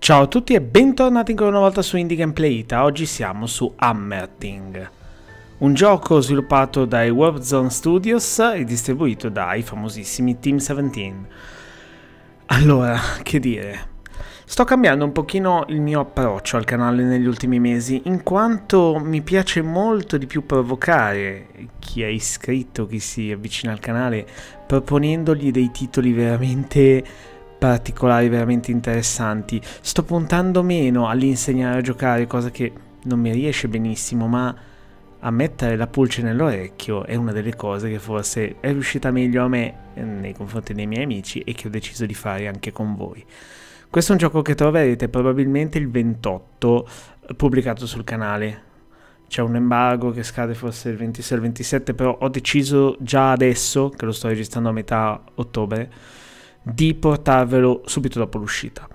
Ciao a tutti e bentornati ancora una volta su Indie Gameplay Ita. Oggi siamo su Hammerting, un gioco sviluppato dai Warpzone Studios e distribuito dai famosissimi Team 17. Allora, che dire, sto cambiando un pochino il mio approccio al canale negli ultimi mesi, in quanto mi piace molto di più provocare chi è iscritto, chi si avvicina al canale, proponendogli dei titoli veramente particolari veramente interessanti. Sto puntando meno all'insegnare a giocare, cosa che non mi riesce benissimo, ma a mettere la pulce nell'orecchio è una delle cose che forse è riuscita meglio a me eh, nei confronti dei miei amici e che ho deciso di fare anche con voi. Questo è un gioco che troverete probabilmente il 28 eh, pubblicato sul canale. C'è un embargo che scade forse il 26 o il 27, però ho deciso già adesso, che lo sto registrando a metà ottobre, di portarvelo subito dopo l'uscita.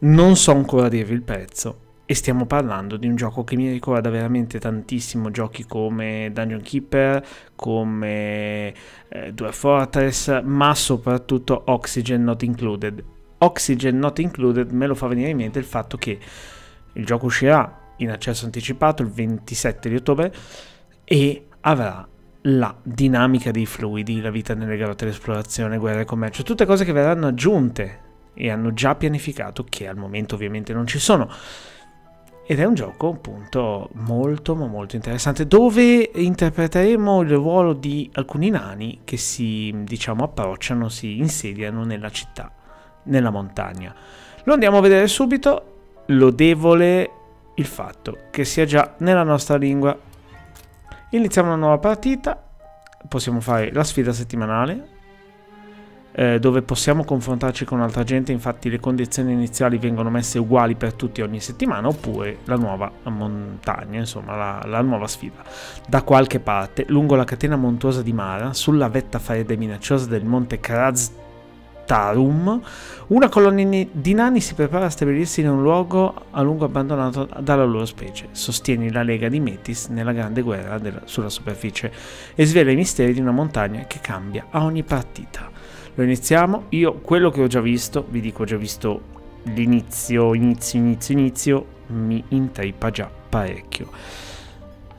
Non so ancora dirvi il prezzo e stiamo parlando di un gioco che mi ricorda veramente tantissimo giochi come Dungeon Keeper, come eh, Dwarf Fortress, ma soprattutto Oxygen Not Included. Oxygen Not Included me lo fa venire in mente il fatto che il gioco uscirà in accesso anticipato il 27 di ottobre e avrà la dinamica dei fluidi, la vita nelle grotte, l'esplorazione, guerra e commercio, tutte cose che verranno aggiunte e hanno già pianificato, che al momento ovviamente non ci sono. Ed è un gioco appunto molto ma molto interessante dove interpreteremo il ruolo di alcuni nani che si diciamo approcciano, si insediano nella città, nella montagna. Lo andiamo a vedere subito, lodevole il fatto che sia già nella nostra lingua Iniziamo una nuova partita, possiamo fare la sfida settimanale, eh, dove possiamo confrontarci con altra gente, infatti le condizioni iniziali vengono messe uguali per tutti ogni settimana, oppure la nuova montagna, insomma la, la nuova sfida. Da qualche parte, lungo la catena montuosa di Mara, sulla vetta fredda e minacciosa del monte Kraz Tarum, una colonia di nani si prepara a stabilirsi in un luogo a lungo abbandonato dalla loro specie. Sostiene la lega di Metis nella grande guerra della, sulla superficie e svela i misteri di una montagna che cambia a ogni partita. Lo iniziamo. Io quello che ho già visto, vi dico ho già visto l'inizio, inizio, inizio, inizio, mi intrippa già parecchio.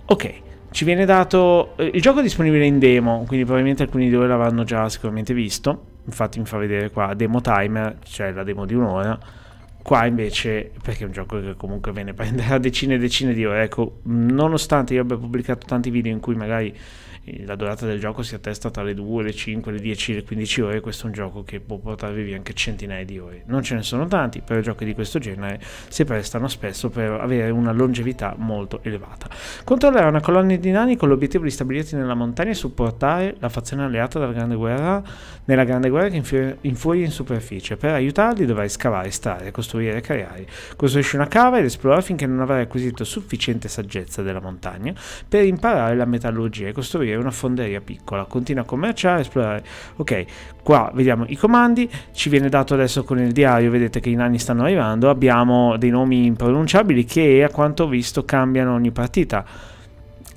Ok, ci viene dato... Eh, il gioco è disponibile in demo, quindi probabilmente alcuni di voi l'avranno già sicuramente visto infatti mi fa vedere qua demo timer, cioè la demo di un'ora, qua invece, perché è un gioco che comunque ve ne prenderà decine e decine di ore, ecco, nonostante io abbia pubblicato tanti video in cui magari la durata del gioco si attesta tra le 2, le 5, le 10, le 15 ore, questo è un gioco che può portarvi via anche centinaia di ore. Non ce ne sono tanti, però giochi di questo genere si prestano spesso per avere una longevità molto elevata. Controllare una colonia di nani con l'obiettivo di stabilirsi nella montagna e supportare la fazione alleata della Grande Guerra nella Grande Guerra che infuria in superficie. Per aiutarli dovrai scavare, estrarre, costruire e creare. Costruisci una cava ed esplora finché non avrai acquisito sufficiente saggezza della montagna per imparare la metallurgia e costruire una fonderia piccola, continua a commerciare, esplorare. Ok, qua vediamo i comandi, ci viene dato adesso con il diario, vedete che i nani stanno arrivando, abbiamo dei nomi impronunciabili che a quanto ho visto cambiano ogni partita.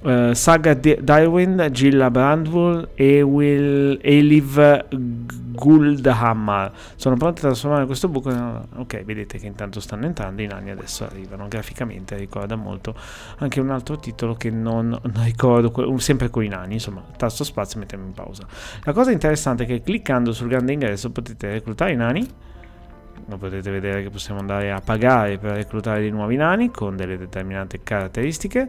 Uh, Saga Darwin, Gilla Brandwell e Will Eliv Guldhammer. Sono pronti a trasformare questo buco ok vedete che intanto stanno entrando i nani adesso arrivano graficamente ricorda molto anche un altro titolo che non, non ricordo sempre con i nani insomma tasto spazio mettiamo in pausa. La cosa interessante è che cliccando sul grande ingresso potete reclutare i nani. Lo potete vedere che possiamo andare a pagare per reclutare dei nuovi nani con delle determinate caratteristiche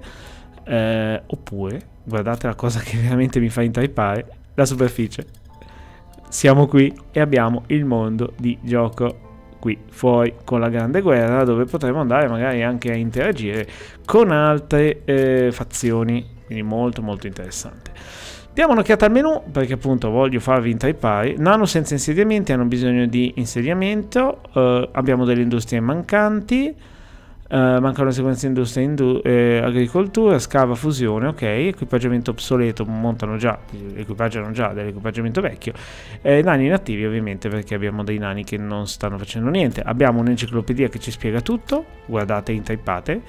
eh, oppure guardate la cosa che veramente mi fa intrappare la superficie. Siamo qui e abbiamo il mondo di gioco qui fuori con la grande guerra dove potremo andare magari anche a interagire con altre eh, fazioni quindi molto molto interessante. Diamo un'occhiata al menu perché appunto voglio farvi intrappare nano senza insediamenti hanno bisogno di insediamento eh, abbiamo delle industrie mancanti Uh, mancano sequenze industria, indu eh, agricoltura, scava, fusione, ok, equipaggiamento obsoleto, montano già, equipaggiano già dell'equipaggiamento vecchio, eh, nani inattivi ovviamente perché abbiamo dei nani che non stanno facendo niente, abbiamo un'enciclopedia che ci spiega tutto, guardate, intaipate,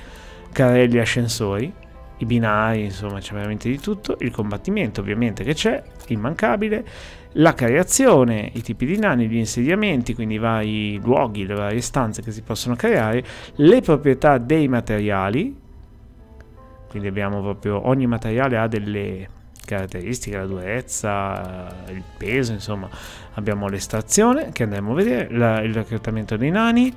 carrelli ascensori, i binari, insomma c'è veramente di tutto, il combattimento ovviamente che c'è, immancabile, la creazione, i tipi di nani, gli insediamenti, quindi i vari luoghi, le varie stanze che si possono creare, le proprietà dei materiali, quindi abbiamo proprio ogni materiale ha delle caratteristiche, la durezza, il peso, insomma. Abbiamo l'estrazione che andremo a vedere, la, il reclutamento dei nani,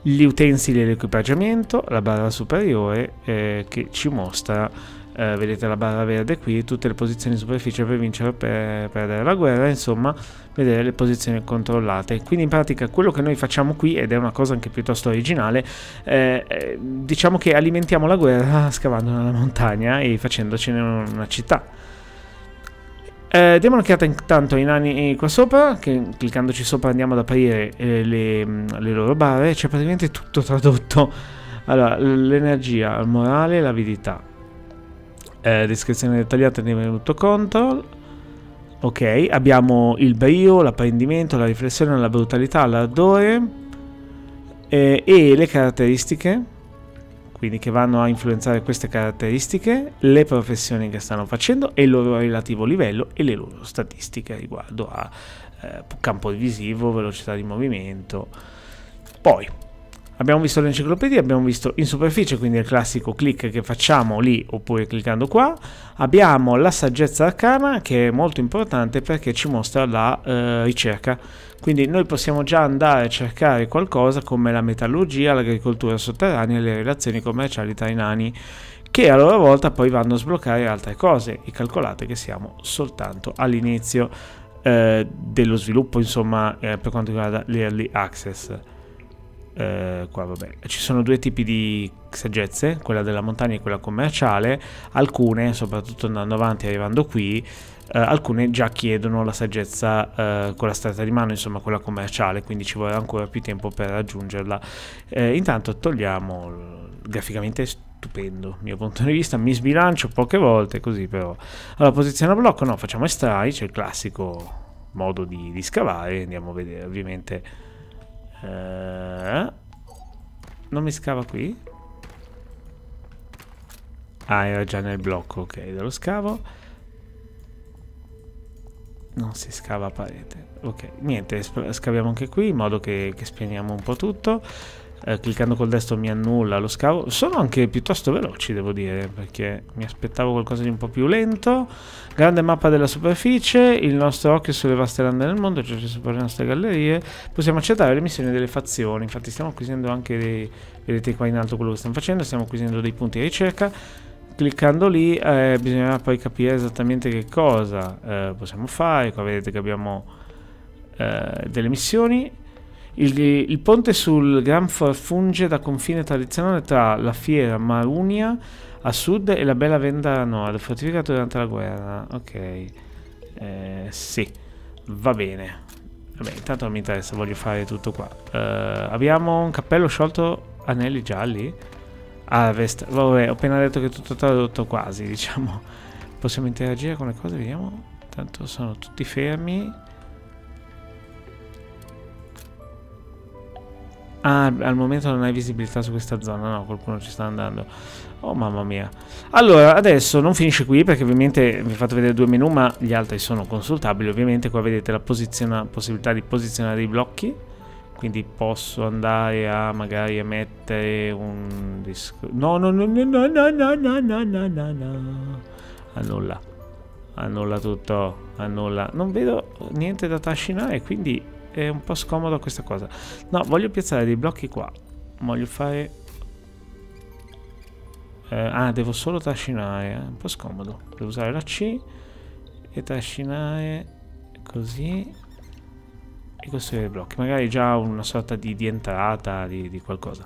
gli utensili e l'equipaggiamento, la barra superiore eh, che ci mostra, eh, vedete la barra verde qui, tutte le posizioni in superficie per vincere o per perdere la guerra, insomma vedere le posizioni controllate. Quindi in pratica quello che noi facciamo qui, ed è una cosa anche piuttosto originale, eh, eh diciamo che alimentiamo la guerra scavando nella montagna e facendocene una città. Eh, diamo un'occhiata intanto ai nani qua sopra, che cliccandoci sopra andiamo ad aprire eh, le, le, loro barre, c'è praticamente tutto tradotto. Allora, l'energia, il morale, l'avidità. Eh, descrizione dettagliata di venuto control. Ok, abbiamo il brio, l'apprendimento, la riflessione, la brutalità, l'ardore eh, e le caratteristiche quindi che vanno a influenzare queste caratteristiche, le professioni che stanno facendo e il loro relativo livello e le loro statistiche riguardo a eh, campo visivo, velocità di movimento. Poi abbiamo visto l'enciclopedia, abbiamo visto in superficie, quindi il classico clic che facciamo lì oppure cliccando qua. Abbiamo la saggezza arcana che è molto importante perché ci mostra la eh, ricerca quindi noi possiamo già andare a cercare qualcosa come la metallurgia, l'agricoltura sotterranea e le relazioni commerciali tra i nani, che a loro volta poi vanno a sbloccare altre cose. E calcolate che siamo soltanto all'inizio eh, dello sviluppo, insomma, eh, per quanto riguarda l'early access. Eh, qua vabbè ci sono due tipi di saggezze quella della montagna e quella commerciale alcune soprattutto andando avanti arrivando qui Uh, alcune già chiedono la saggezza uh, con la stretta di mano, insomma quella commerciale, quindi ci vorrà ancora più tempo per raggiungerla. Uh, intanto togliamo graficamente stupendo, mio punto di vista, mi sbilancio poche volte così però. Allora, posizione blocco, no, facciamo estrai, c'è il classico modo di, di scavare, andiamo a vedere ovviamente. Non mi scava qui? Ah, era già nel blocco, ok, dello scavo. Non si scava parete. Ok niente scaviamo anche qui in modo che, che spianiamo un po' tutto eh, cliccando col destro mi annulla lo scavo. Sono anche piuttosto veloci devo dire perché mi aspettavo qualcosa di un po' più lento. Grande mappa della superficie il nostro occhio sulle vaste lande del mondo cioè le nostre gallerie. Possiamo accettare le missioni delle fazioni infatti stiamo acquisendo anche dei vedete qua in alto quello che stiamo facendo stiamo acquisendo dei punti di ricerca. Cliccando lì eh, bisognerà poi capire esattamente che cosa eh, possiamo fare. Qua vedete che abbiamo eh, delle missioni il, il, ponte sul Granfor funge da confine tradizionale tra la fiera Marunia a sud e la bella Venda a nord fortificato durante la guerra ok eh, sì va bene Vabbè, intanto non mi interessa, voglio fare tutto qua. Uh, abbiamo un cappello sciolto anelli gialli? Harvest. Vabbè, ho appena detto che è tutto tradotto quasi, diciamo. Possiamo interagire con le cose, vediamo. Tanto sono tutti fermi. Ah, al momento non hai visibilità su questa zona, no, qualcuno ci sta andando. Oh mamma mia. Allora, adesso non finisce qui perché ovviamente vi ho fatto vedere due menu, ma gli altri sono consultabili. Ovviamente qua vedete la possibilità di posizionare i blocchi quindi posso andare a magari a mettere un disco no no no no no no no no no no no no annulla annulla tutto annulla non vedo niente da trascinare quindi è un po' scomodo questa cosa. No voglio piazzare dei blocchi qua. Voglio fare eh, ah devo solo trascinare è un po' scomodo. Devo usare la C e trascinare così e costruire blocchi, magari già una sorta di, di entrata di, di, qualcosa.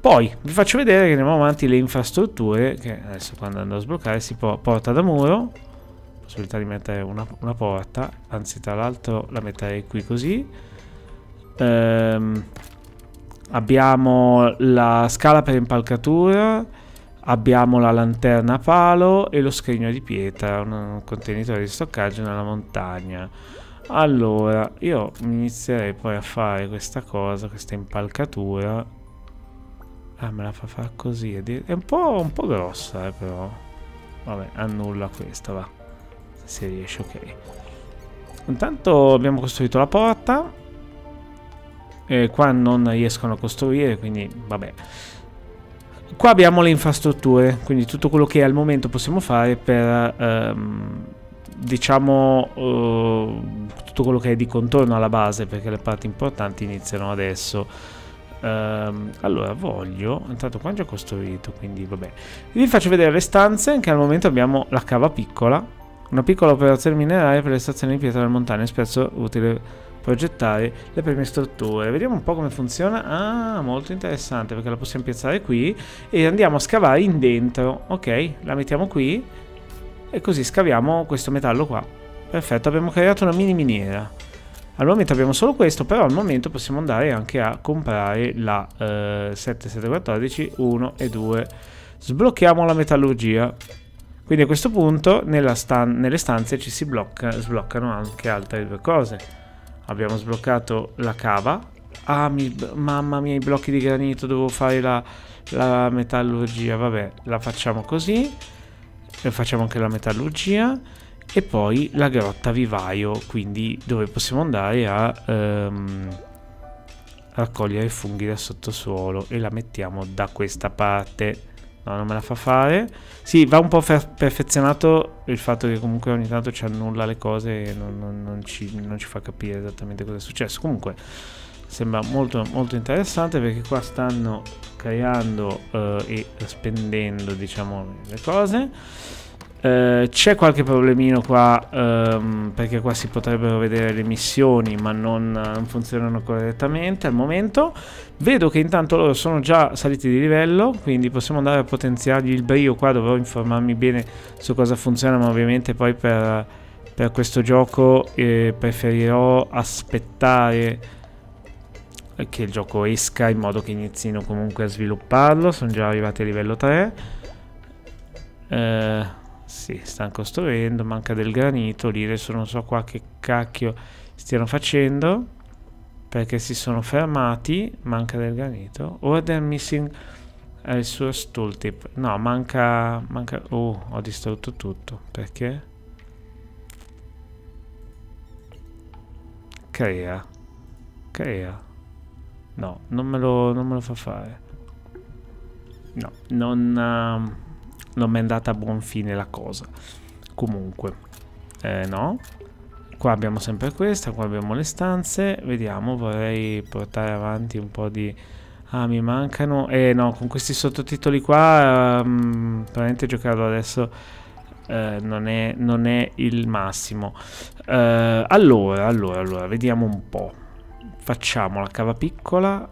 Poi vi faccio vedere che andiamo avanti le infrastrutture, che adesso quando andrò a sbloccare si porta da muro, possibilità di mettere una, una porta, anzi tra l'altro la metterei qui così. Ehm, abbiamo la scala per impalcatura, abbiamo la lanterna a palo e lo scrigno di pietra, un contenitore di stoccaggio nella montagna. Allora, io inizierei poi a fare questa cosa, questa impalcatura. Ah, me la fa fare così. È un po', un po grossa, eh, però. vabbè, annulla questa, va. Se riesce, ok. Intanto abbiamo costruito la porta. E qua non riescono a costruire, quindi vabbè. Qua abbiamo le infrastrutture, quindi tutto quello che al momento possiamo fare per, ehm, diciamo, uh, tutto quello che è di contorno alla base, perché le parti importanti iniziano adesso. Um, allora voglio intanto qua ho già costruito quindi vabbè vi faccio vedere le stanze che al momento abbiamo la cava piccola una piccola operazione mineraria per le stazioni di pietra delle montagne spesso utile progettare le prime strutture. Vediamo un po' come funziona. Ah molto interessante perché la possiamo piazzare qui e andiamo a scavare in dentro. Ok la mettiamo qui e così scaviamo questo metallo qua. Perfetto abbiamo creato una mini miniera. Al momento abbiamo solo questo, però al momento possiamo andare anche a comprare la eh, 7714 1 e 2. Sblocchiamo la metallurgia. Quindi a questo punto stan nelle stanze ci si blocca, sbloccano anche altre due cose. Abbiamo sbloccato la cava. Ah, mi, mamma mia, i blocchi di granito, devo fare la, la metallurgia. Vabbè, la facciamo così. E facciamo anche la metallurgia e poi la grotta vivaio, quindi dove possiamo andare a ehm, raccogliere funghi dal sottosuolo e la mettiamo da questa parte. No, non me la fa fare. Sì, va un po' perfezionato il fatto che comunque ogni tanto ci annulla le cose e non, non, non, ci, non ci, fa capire esattamente cosa è successo. Comunque sembra molto, molto interessante perché qua stanno creando eh, e spendendo diciamo le cose. Uh, c'è qualche problemino qua um, perché qua si potrebbero vedere le missioni ma non, non, funzionano correttamente al momento vedo che intanto loro sono già saliti di livello quindi possiamo andare a potenziargli il brio qua dovrò informarmi bene su cosa funziona ma ovviamente poi per, per questo gioco eh, preferirò aspettare che il gioco esca in modo che inizino comunque a svilupparlo. Sono già arrivati a livello 3 eh sì, stanno costruendo, manca del granito, lì adesso non so qua che cacchio stiano facendo, perché si sono fermati, manca del granito. Or they're missing a resource tooltip. No, manca, manca, oh, ho distrutto tutto, perché? Crea, crea. No, non me lo, non me lo fa fare. No, non... Uh, non mi è andata a buon fine la cosa. Comunque, eh, no. Qua abbiamo sempre questa, qua abbiamo le stanze. Vediamo, vorrei portare avanti un po' di... Ah, mi mancano... Eh no, con questi sottotitoli qua, um, veramente giocarlo adesso uh, non, è, non, è, il massimo. Uh, allora, allora, allora, vediamo un po'. Facciamo la cava piccola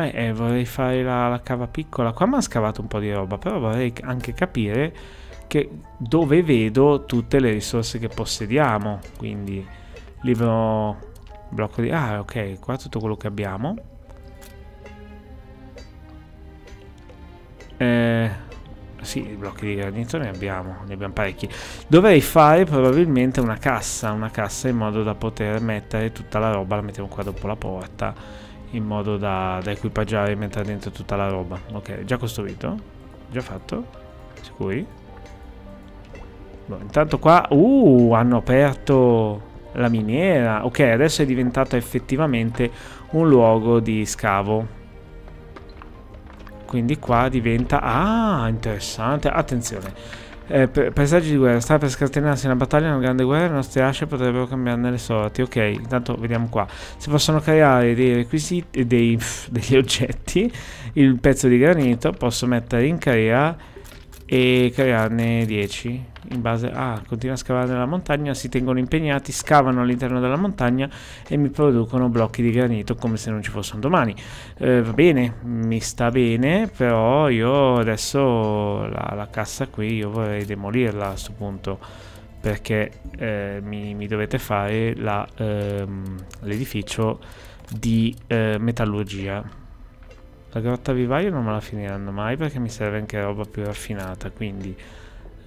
Eh, eh, vorrei fare la, la cava piccola. Qua mi ha scavato un po' di roba, però vorrei anche capire che dove vedo tutte le risorse che possediamo. Quindi, libro, blocco di... Ah, ok, qua tutto quello che abbiamo. Eh, sì, blocchi di granito ne abbiamo, ne abbiamo parecchi. Dovrei fare probabilmente una cassa, una cassa in modo da poter mettere tutta la roba, la mettiamo qua dopo la porta in modo da, da equipaggiare e mettere dentro tutta la roba. Ok, già costruito? Già fatto? Sicuri? Boh, intanto qua... Uh, hanno aperto la miniera. Ok, adesso è diventato effettivamente un luogo di scavo. Quindi qua diventa... Ah, interessante. Attenzione. Eh, paesaggi di guerra. Sta per scatenarsi una battaglia, una grande guerra. Le nostre asce potrebbero cambiarne le sorti. Ok, intanto vediamo qua. Si possono creare dei requisiti, dei, degli oggetti. Il pezzo di granito posso mettere in crea e crearne 10 in base a ah, continua a scavare nella montagna si tengono impegnati scavano all'interno della montagna e mi producono blocchi di granito come se non ci fossero domani. Eh, va bene mi sta bene però io adesso la, la cassa qui io vorrei demolirla a questo punto perché eh, mi, mi, dovete fare ehm, l'edificio di eh, metallurgia. La grotta vivaio non me la finiranno mai perché mi serve anche roba più raffinata, quindi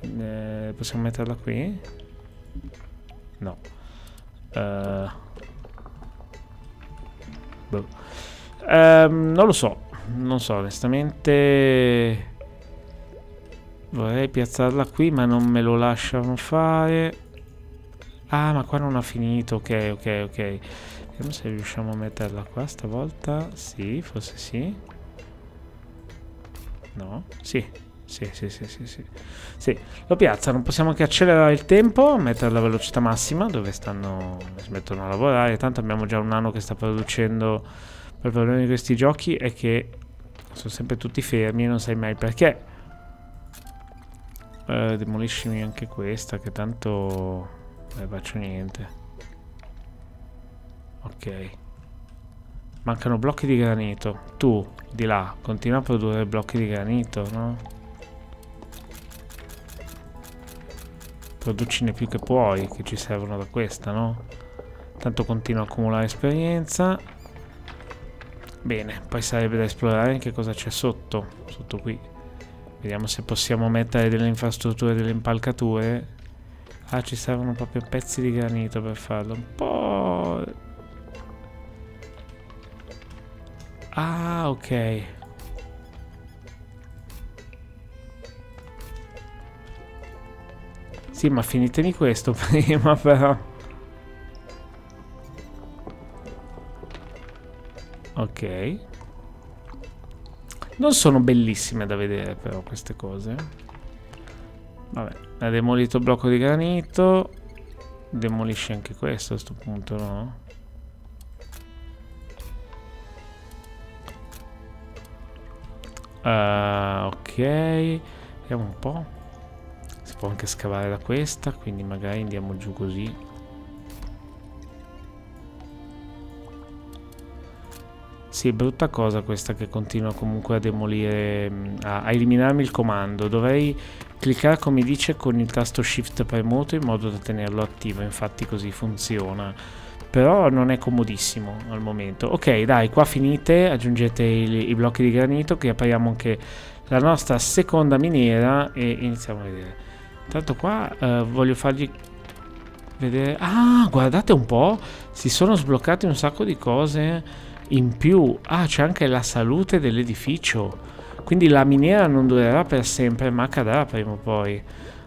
eh, possiamo metterla qui? No. Uh, boh. um, non lo so. non so, onestamente vorrei piazzarla qui ma non me lo lasciano fare. Ah, ma qua non ha finito, ok, ok, ok. Vediamo se riusciamo a metterla qua stavolta. Sì, forse sì. No? Sì, sì, sì, sì, sì, sì. Sì, lo piazzano. Possiamo anche accelerare il tempo, mettere la velocità massima dove stanno, smettono a lavorare. Tanto abbiamo già un anno che sta producendo. Il problema di questi giochi è che sono sempre tutti fermi e non sai mai perché. Uh, demoliscimi anche questa che tanto non faccio niente. Ok. Mancano blocchi di granito. Tu, di là, continua a produrre blocchi di granito, no? Producine più che puoi, che ci servono da questa, no? Tanto continua a accumulare esperienza. Bene, poi sarebbe da esplorare anche cosa c'è sotto, sotto qui. Vediamo se possiamo mettere delle infrastrutture, delle impalcature. Ah, ci servono proprio pezzi di granito per farlo. Un po'... Ah, ok. Sì, ma finitemi questo prima, però. Ok. Non sono bellissime da vedere però queste cose. Vabbè, ha demolito il blocco di granito. Demolisce anche questo a questo punto, no? Uh, ok, vediamo un po'. Può anche scavare da questa, quindi magari andiamo giù così. Sì, brutta cosa questa che continua comunque a demolire, mm, a, a eliminarmi il comando. Dovrei cliccare come dice con il tasto shift premuto in modo da tenerlo attivo, infatti così funziona. Però non è comodissimo al momento. Ok, dai, qua finite, aggiungete i, i blocchi di granito che apriamo anche la nostra seconda miniera e iniziamo a vedere. Tanto qua uh, voglio fargli vedere... Ah, guardate un po', si sono sbloccate un sacco di cose in più, ah, c'è anche la salute dell'edificio. Quindi la miniera non durerà per sempre, ma cadrà prima o poi.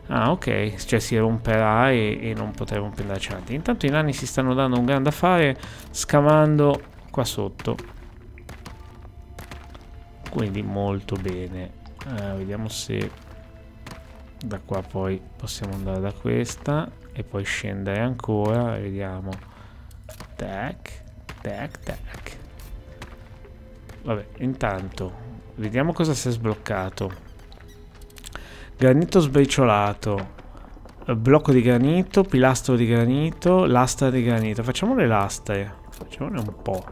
Ah, ok, cioè si romperà e, e non potremo più andarci avanti. Intanto i nani si stanno dando un grande affare scavando qua sotto. Quindi molto bene. Uh, vediamo se da qua poi possiamo andare da questa e poi scendere ancora. Vediamo. Tac, tac, tac. Vabbè, intanto, vediamo cosa si è sbloccato. Granito sbriciolato, blocco di granito, pilastro di granito, lastra di granito. Facciamo le lastre, facciamone un po'.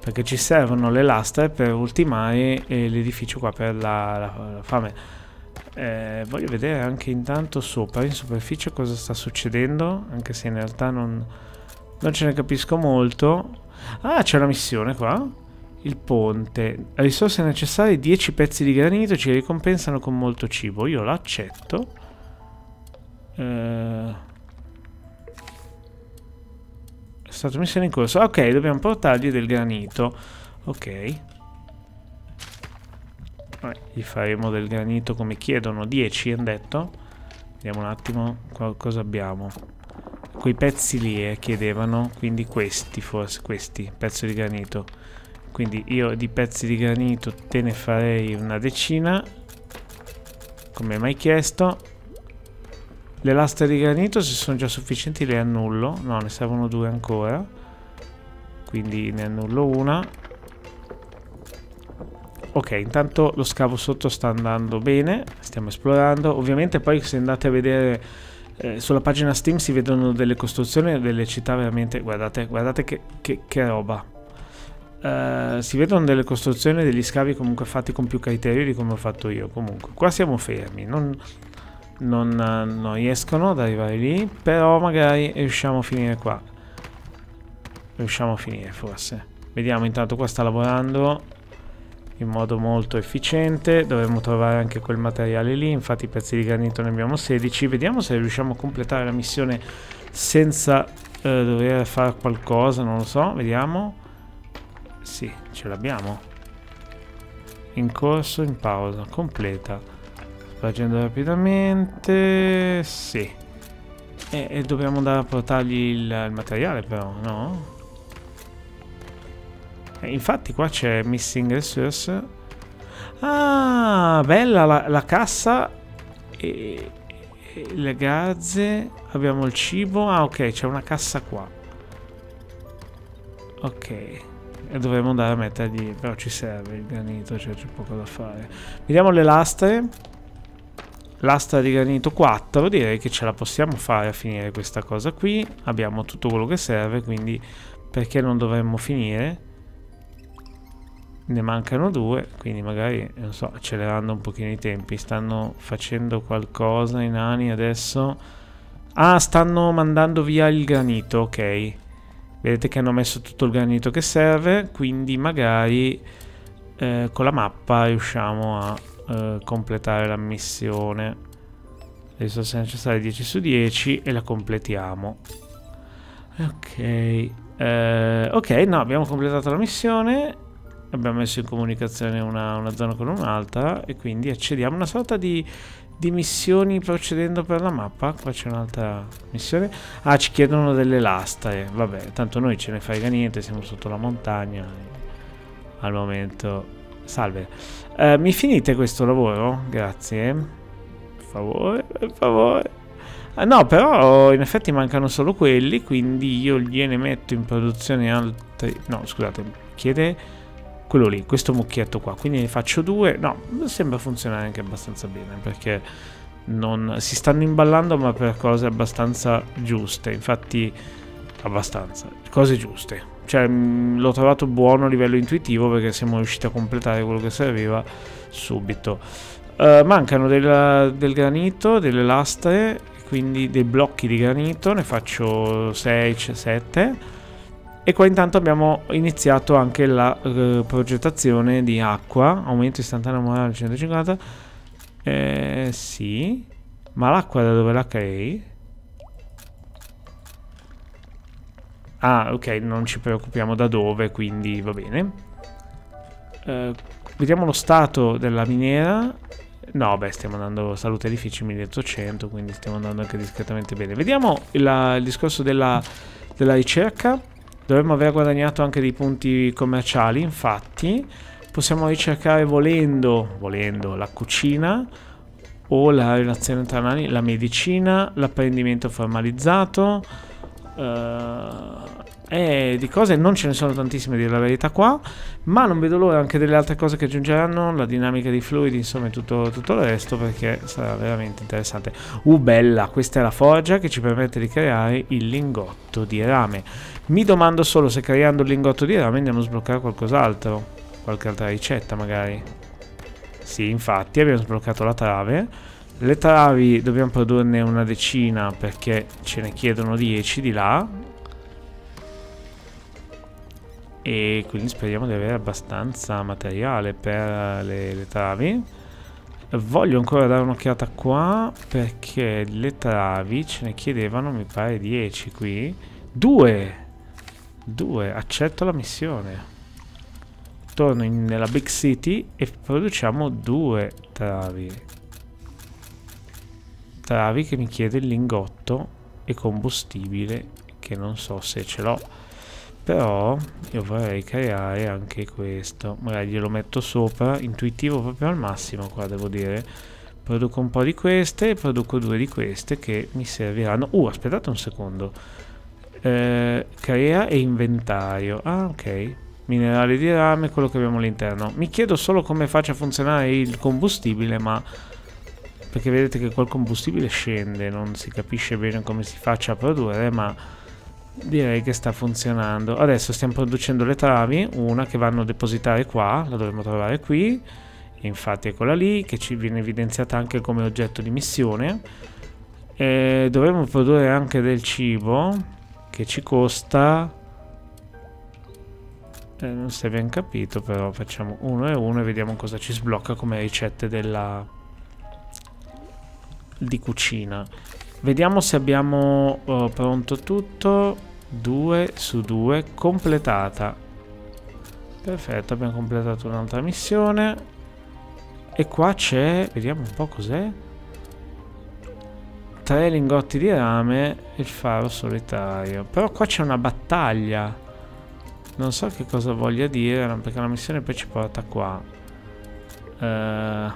Perché ci servono le lastre per ultimare eh, l'edificio qua per la, la, la fame. Eh, voglio vedere anche intanto sopra, in superficie, cosa sta succedendo. Anche se in realtà non, non ce ne capisco molto. Ah, c'è una missione qua il ponte. Risorse necessarie 10 pezzi di granito ci ricompensano con molto cibo. Io l'accetto. Eh... È stato messo in corso. Ok, dobbiamo portargli del granito. Ok. Vabbè, gli faremo del granito come chiedono. 10, hanno detto. Vediamo un attimo cosa abbiamo. Quei pezzi lì eh, chiedevano. Quindi questi, forse, questi. Pezzo di granito quindi io di pezzi di granito te ne farei una decina come mai chiesto le lastre di granito se sono già sufficienti le annullo no ne servono due ancora quindi ne annullo una ok intanto lo scavo sotto sta andando bene stiamo esplorando. Ovviamente poi se andate a vedere eh, sulla pagina steam si vedono delle costruzioni delle città veramente guardate guardate che, che, che roba. Uh, si vedono delle costruzioni degli scavi comunque fatti con più criterio di come ho fatto io. Comunque qua siamo fermi non, non, uh, non riescono ad arrivare lì però magari riusciamo a finire qua. Riusciamo a finire forse. Vediamo intanto qua sta lavorando in modo molto efficiente dovremmo trovare anche quel materiale lì infatti pezzi di granito ne abbiamo 16 vediamo se riusciamo a completare la missione senza uh, dover fare qualcosa non lo so vediamo sì, ce l'abbiamo. In corso, in pausa, completa. Facendo rapidamente... Sì. E, e, dobbiamo andare a portargli il, il materiale però, no? E infatti qua c'è missing resource. Ah, bella la, la cassa e, e le gazze. Abbiamo il cibo. Ah, ok, c'è una cassa qua. Ok. E dovremmo andare a mettergli... Però ci serve il granito, cioè c'è poco da fare. Vediamo le lastre. Lastra di granito 4, direi che ce la possiamo fare a finire questa cosa qui. Abbiamo tutto quello che serve, quindi perché non dovremmo finire? Ne mancano due, quindi magari, non so, accelerando un pochino i tempi. Stanno facendo qualcosa i nani adesso. Ah, stanno mandando via il granito, ok. Vedete che hanno messo tutto il granito che serve, quindi magari eh, con la mappa riusciamo a eh, completare la missione. Le risorse necessarie 10 su 10 e la completiamo. Ok. Eh, ok, no, abbiamo completato la missione. Abbiamo messo in comunicazione una, una zona con un'altra e quindi accediamo una sorta di di missioni procedendo per la mappa. Qua c'è un'altra missione. Ah, ci chiedono delle lastre. Vabbè, tanto noi ce ne frega niente, siamo sotto la montagna. Al momento... Salve. Uh, mi finite questo lavoro? Grazie. Per favore, per favore. Ah, no, però in effetti mancano solo quelli, quindi io gliene metto in produzione altri... No, scusate, chiede quello lì, questo mucchietto qua. Quindi ne faccio due. No, sembra funzionare anche abbastanza bene perché non, si stanno imballando ma per cose abbastanza giuste. Infatti, abbastanza. Cose giuste. Cioè, l'ho trovato buono a livello intuitivo perché siamo riusciti a completare quello che serviva subito. Uh, mancano del, del granito, delle lastre, quindi dei blocchi di granito. Ne faccio 6, 7 e qua intanto abbiamo iniziato anche la uh, progettazione di acqua, aumento istantaneo morale 150. Eh, sì, ma l'acqua da dove la crei? Ah, ok, non ci preoccupiamo da dove, quindi va bene. Uh, vediamo lo stato della miniera. No, beh, stiamo andando salute edifici 1800, quindi stiamo andando anche discretamente bene. Vediamo il, il discorso della, della ricerca. Dovremmo aver guadagnato anche dei punti commerciali, infatti possiamo ricercare volendo, volendo la cucina o la relazione tra nani, la medicina, l'apprendimento formalizzato. Uh, e di cose non ce ne sono tantissime, dire la verità qua, ma non vedo l'ora anche delle altre cose che aggiungeranno, la dinamica dei fluidi, insomma tutto, tutto, il resto, perché sarà veramente interessante. Uh, bella, questa è la forgia che ci permette di creare il lingotto di rame. Mi domando solo se creando il lingotto di rame andiamo a sbloccare qualcos'altro, qualche altra ricetta magari. Sì, infatti abbiamo sbloccato la trave. Le travi dobbiamo produrne una decina perché ce ne chiedono 10 di là, e quindi speriamo di avere abbastanza materiale per le, le travi. Voglio ancora dare un'occhiata qua perché le travi ce ne chiedevano mi pare 10 qui. 2 2 accetto la missione. Torno in, nella big city e produciamo due travi. Travi che mi chiede il lingotto e combustibile che non so se ce l'ho però io vorrei creare anche questo. Magari glielo metto sopra intuitivo proprio al massimo qua devo dire. Produco un po' di queste e produco due di queste che mi serviranno. Uh aspettate un secondo. Eh, crea e inventario. Ah ok. Minerali di rame quello che abbiamo all'interno. Mi chiedo solo come faccia a funzionare il combustibile ma perché vedete che quel combustibile scende non si capisce bene come si faccia a produrre ma direi che sta funzionando. Adesso stiamo producendo le travi una che vanno a depositare qua la dovremmo trovare qui. Infatti eccola lì che ci viene evidenziata anche come oggetto di missione. E dovremmo produrre anche del cibo che ci costa eh, non si è ben capito però facciamo uno e uno e vediamo cosa ci sblocca come ricette della di cucina vediamo se abbiamo oh, pronto tutto 2 su 2 completata perfetto abbiamo completato un'altra missione E qua c'è, vediamo un po' cos'è. Tre lingotti di rame e il faro solitario. Però qua c'è una battaglia. Non so che cosa voglia dire, perché la missione poi ci porta qua. Uh,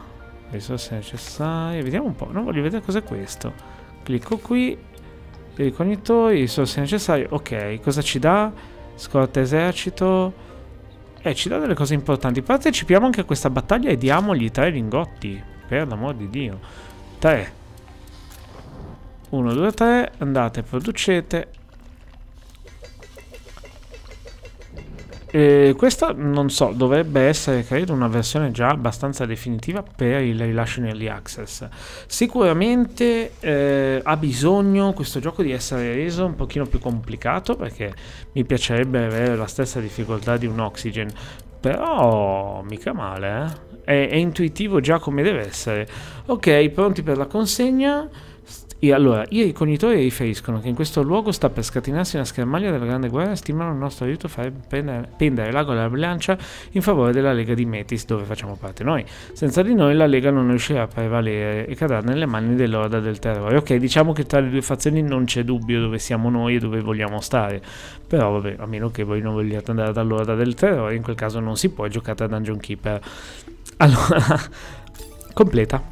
risorse necessarie. Vediamo un po'. Non voglio vedere cos'è questo. Clicco qui. Ricognitori, risorse necessarie. Ok, cosa ci dà? Scorta esercito. Eh, ci dà delle cose importanti. Partecipiamo anche a questa battaglia e diamogli tre lingotti. Per l'amor di Dio. Tre. 1, 2, 3, andate, producete. E questa, non so, dovrebbe essere, credo, una versione già abbastanza definitiva per il rilascio in early access. Sicuramente eh, ha bisogno questo gioco di essere reso un pochino più complicato perché mi piacerebbe avere la stessa difficoltà di un Oxygen, però mica male, eh? È, è intuitivo già come deve essere. Ok, pronti per la consegna? E allora, i ricognitori riferiscono che in questo luogo sta per scatenarsi una schermaglia della Grande Guerra e stimano il nostro aiuto a fare pendere, pendere l'ago della bilancia in favore della Lega di Metis, dove facciamo parte noi. Senza di noi la Lega non riuscirà a prevalere e cadrà nelle mani dell'Orda del Terrore. Ok, diciamo che tra le due fazioni non c'è dubbio dove siamo noi e dove vogliamo stare, però vabbè, a meno che voi non vogliate andare dall'Orda del Terrore, in quel caso non si può, giocare a Dungeon Keeper. Allora, completa.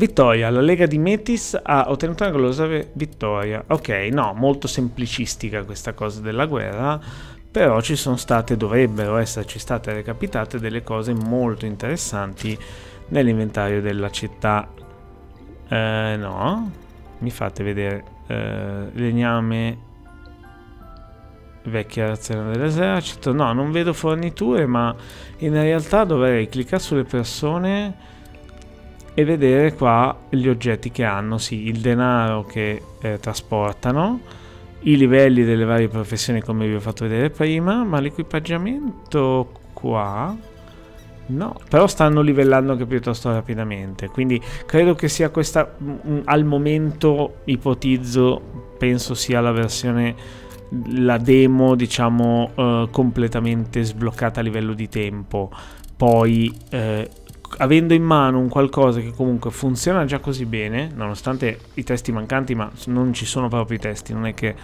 Vittoria, la Lega di Metis ha ottenuto una gloriosa vittoria. Ok, no, molto semplicistica questa cosa della guerra, però ci sono state, dovrebbero esserci state recapitate delle cose molto interessanti nell'inventario della città. Eh, no, mi fate vedere eh, legname vecchia razione dell'esercito. No, non vedo forniture, ma in realtà dovrei cliccare sulle persone e vedere qua gli oggetti che hanno, sì, il denaro che eh, trasportano, i livelli delle varie professioni come vi ho fatto vedere prima, ma l'equipaggiamento qua no, però stanno livellando anche piuttosto rapidamente, quindi credo che sia questa mm, al momento ipotizzo, penso sia la versione la demo diciamo eh, completamente sbloccata a livello di tempo. Poi eh, avendo in mano un qualcosa che comunque funziona già così bene, nonostante i testi mancanti, ma non ci sono proprio i testi, non è che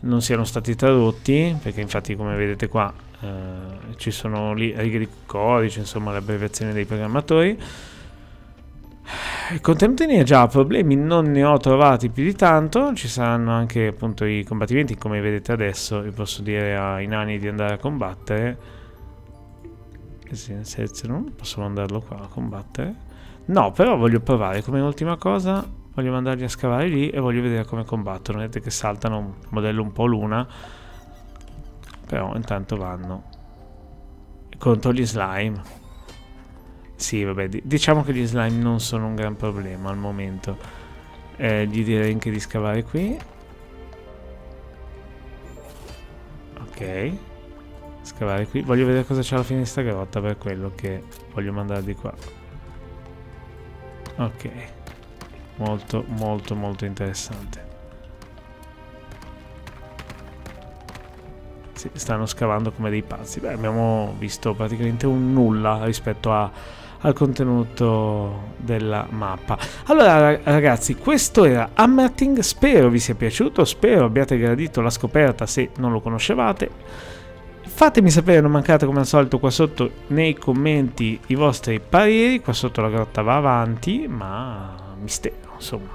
non siano stati tradotti, perché infatti come vedete qua eh, ci sono righe di codice, insomma le abbreviazioni dei programmatori. I contenuti ne ha già problemi, non ne ho trovati più di tanto, ci saranno anche appunto i combattimenti, come vedete adesso, vi posso dire ai nani di andare a combattere seleziono posso mandarlo qua a combattere. No però voglio provare come ultima cosa voglio mandarli a scavare lì e voglio vedere come combattono. Vedete che saltano un modello un po' luna però intanto vanno. Contro gli slime. Sì vabbè diciamo che gli slime non sono un gran problema al momento. Eh, gli direi anche di scavare qui. Ok scavare qui. Voglio vedere cosa c'è alla fine di sta grotta, per quello che voglio mandare di qua. Ok. Molto, molto, molto interessante. Sì, stanno scavando come dei pazzi. Beh, abbiamo visto praticamente un nulla rispetto a, al contenuto della mappa. Allora ragazzi, questo era Hammerting, spero vi sia piaciuto, spero abbiate gradito la scoperta se non lo conoscevate. Fatemi sapere, non mancate come al solito qua sotto nei commenti i vostri pareri. Qua sotto la grotta va avanti, ma mistero, insomma.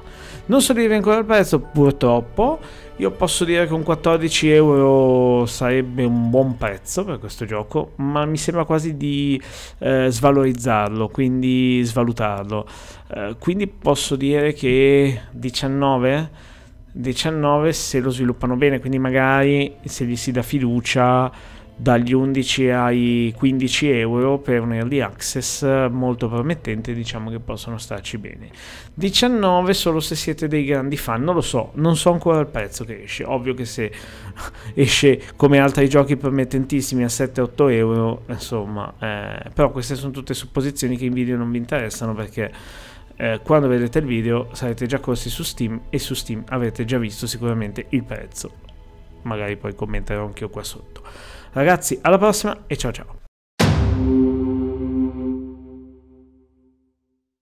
Non so dire ancora il prezzo, purtroppo. Io posso dire che un 14 euro sarebbe un buon prezzo per questo gioco, ma mi sembra quasi di eh, svalorizzarlo, quindi svalutarlo. Eh, quindi posso dire che 19? 19 se lo sviluppano bene, quindi magari se gli si dà fiducia dagli 11 ai 15 euro per un early access molto promettente diciamo che possono starci bene. 19 solo se siete dei grandi fan non lo so non so ancora il prezzo che esce. Ovvio che se esce come altri giochi promettentissimi a 7-8 euro insomma eh, però queste sono tutte supposizioni che in video non vi interessano perché eh, quando vedete il video sarete già corsi su Steam e su Steam avrete già visto sicuramente il prezzo. Magari poi commenterò anche io qua sotto Ragazzi, alla prossima e ciao ciao.